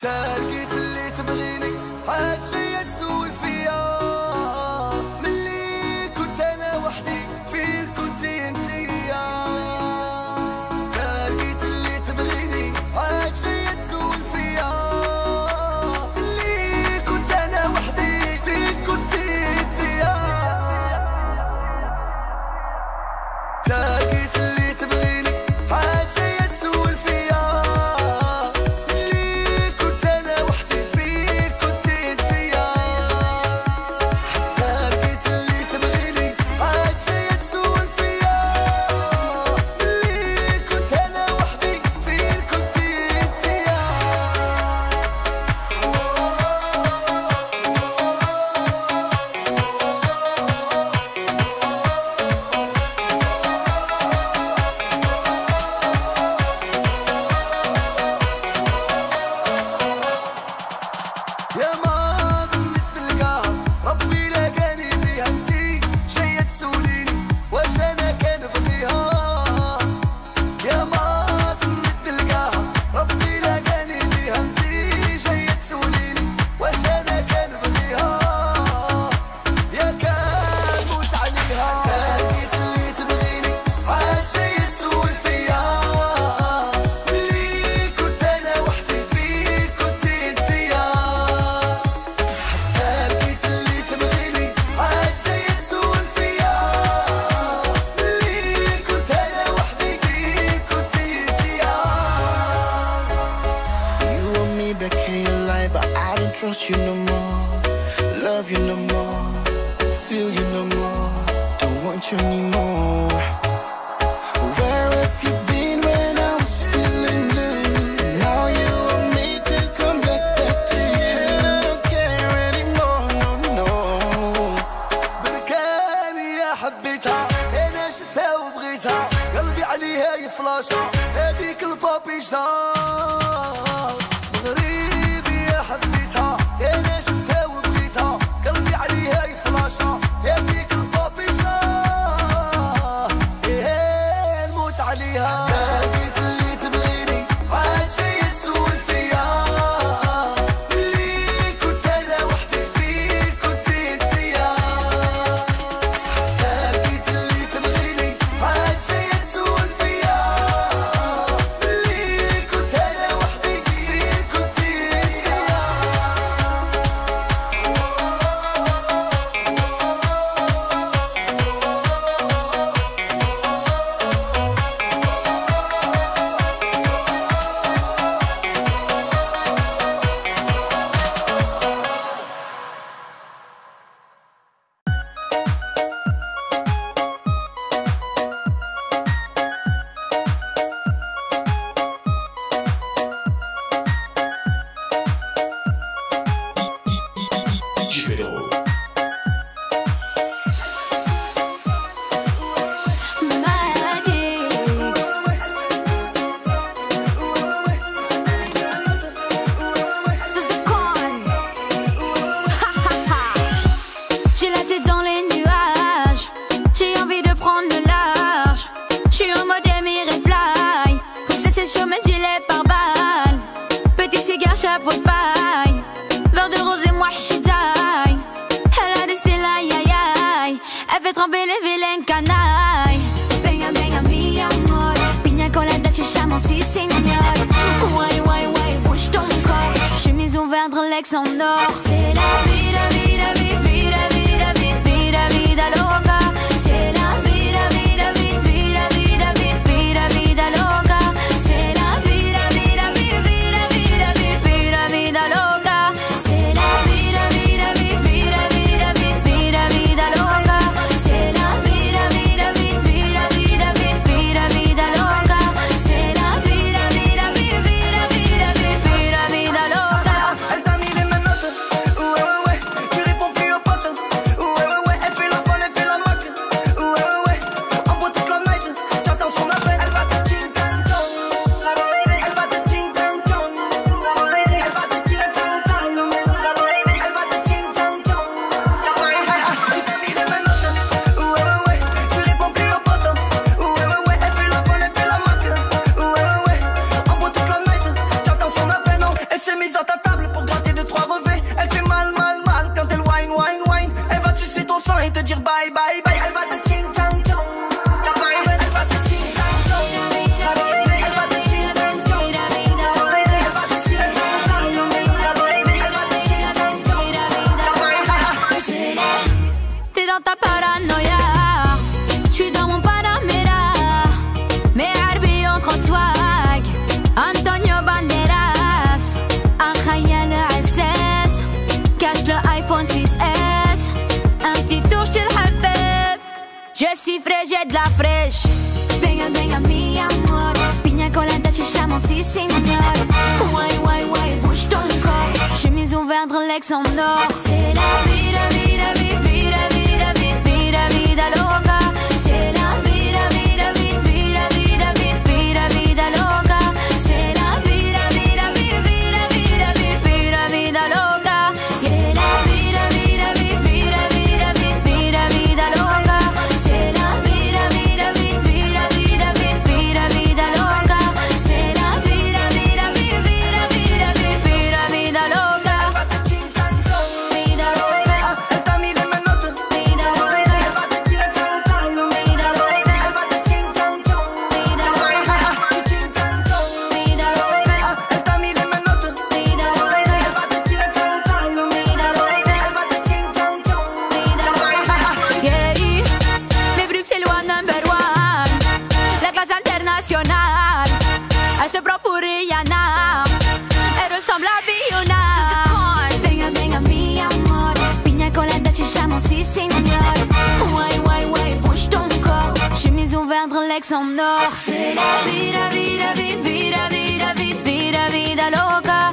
تلقيت اللي تبغيني. حاجة تسوق trust you no more, love you no more, feel you no more, don't want you anymore. complexe en or. C'est la vie. de la fresh. Venga, venga, mi amor. Piña colada, chichamos, sí, señor. Guay, guay, guay, bouge ton corps. Chemise ouverte, l'ex en or. C'est la vida, vida, vida, vida, vida, vida, vida, vida, atteindre l'ex en. C'est la vida, loca.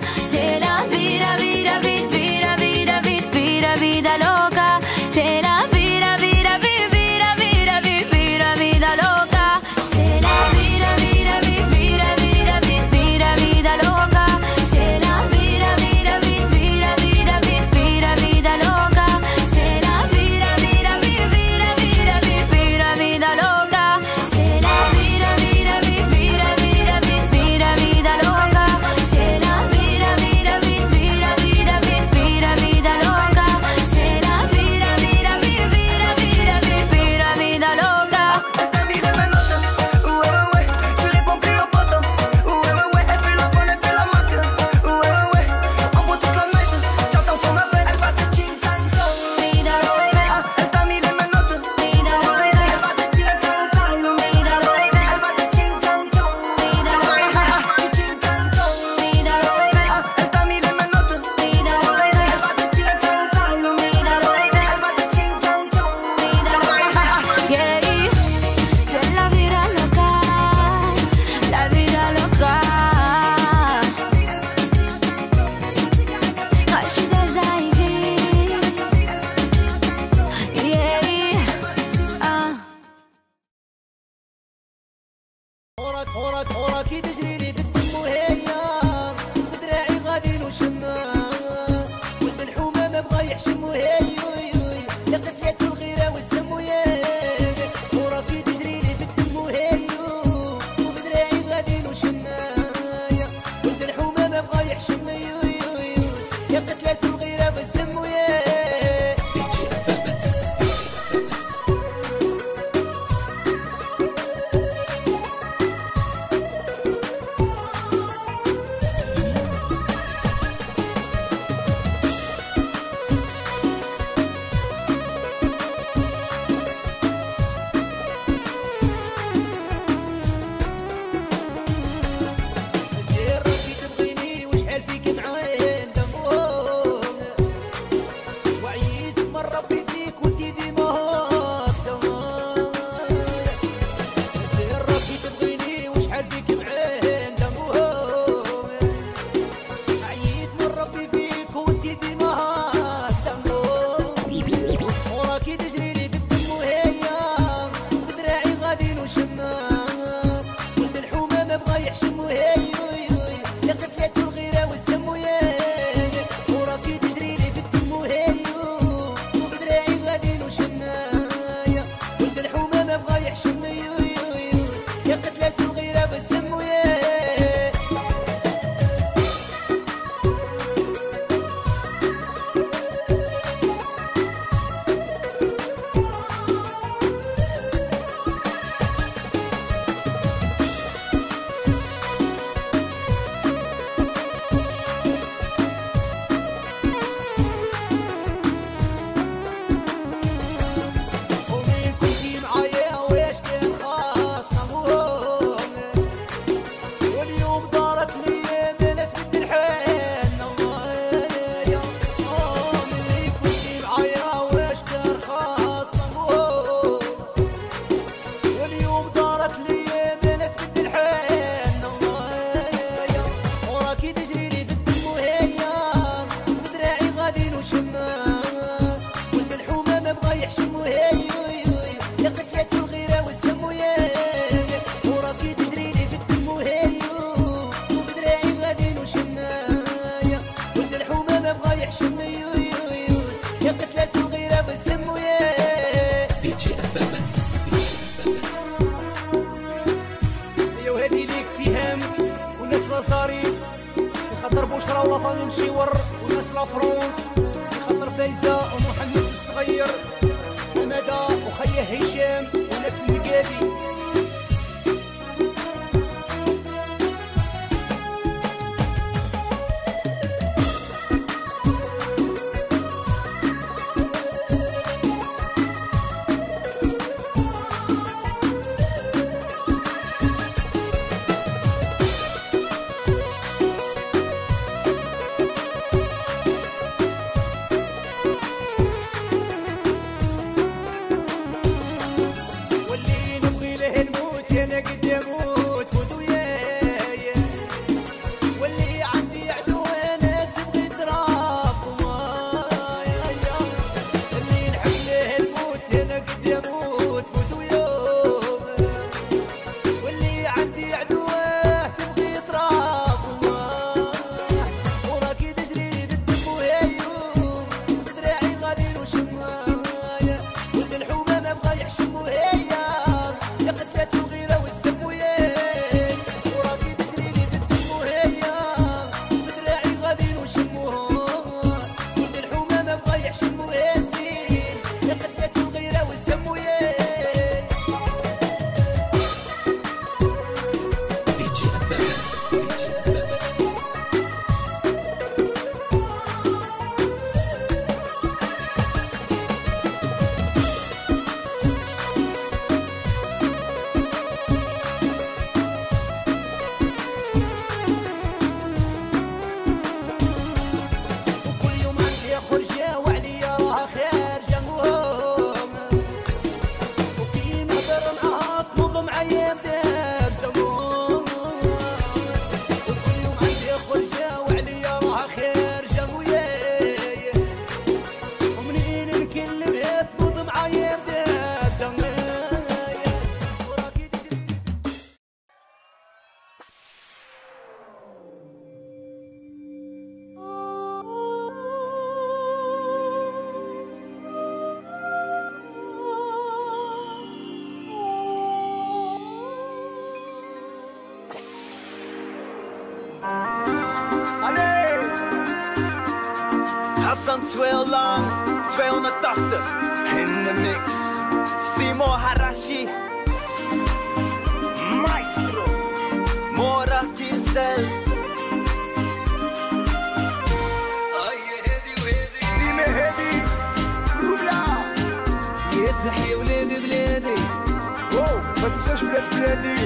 بلاد بلادي.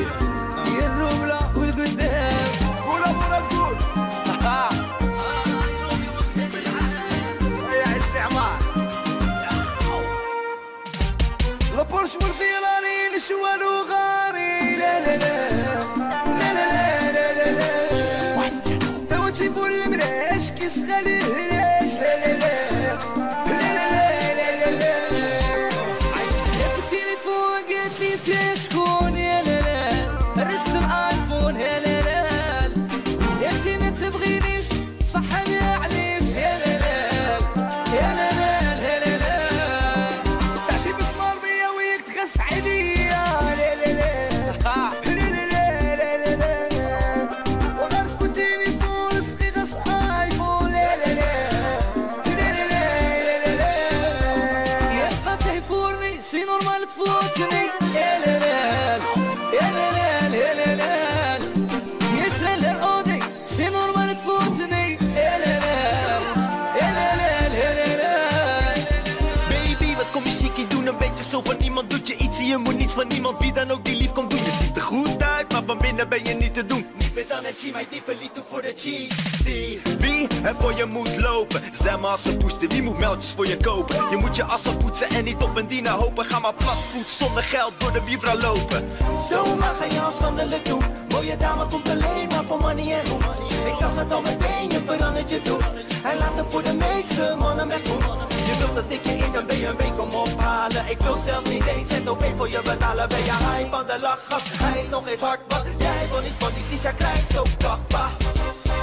يا الرملة والقدام. ولا ولا تقول. يا عسي عمار لابورش والفيراري نشوان وغاري. لا لا لا. لا لا لا لا لا لا. توا تجيبوا المراش كي صغالي en je moet niets van niemand. Wie dan ook die lief komt doen. Je ziet er goed uit, maar van binnen ben je niet te doen. Niet meer dan een G, maar die verliefd voor de cheese. Zie wie er voor je moet lopen. Zeg maar als een toester, wie moet meldjes voor je kopen? Je moet je assen poetsen en niet op een diener hopen. Ga maar platvoet zonder geld door de vibra lopen. Zomaar ga je afstandelijk doen. Mooie dame komt alleen maar voor money en roem Ik zag het al meteen, je verandert je doen Hij laat het voor de meeste mannen weg doen Je wilt dat ik je in een BMW kom ophalen. Ik wil zelfs niet eens het OV voor je betalen. Ben je high van de lachgas, hij is nog eens hard Wat? Jij wil niet van die sisha krijg zo kappa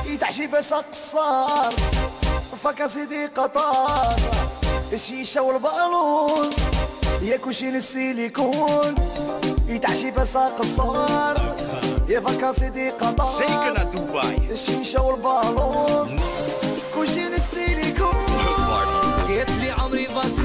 يتعشي بس قصار فك سيدي قطار. الشيشة والبالون. يا كوشي للسيليكون. يتعشي بس قصار يا فك سيدي قطار. سيكنا دبي الشيشة والبالون. كوشي للسيليكون. قلت لي عمري بس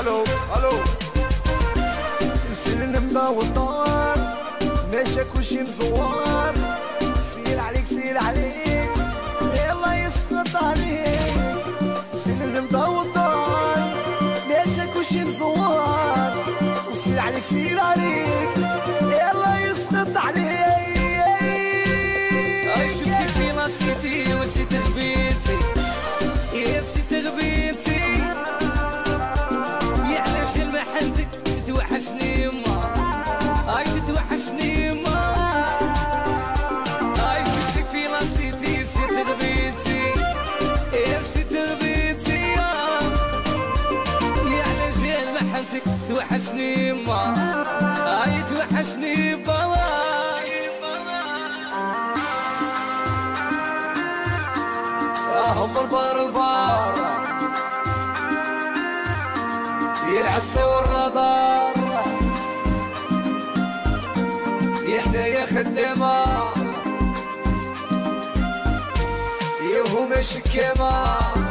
ألو ألو نسل نما والدار ماشي كلشي مزوار سيل عليك سيل عليك schema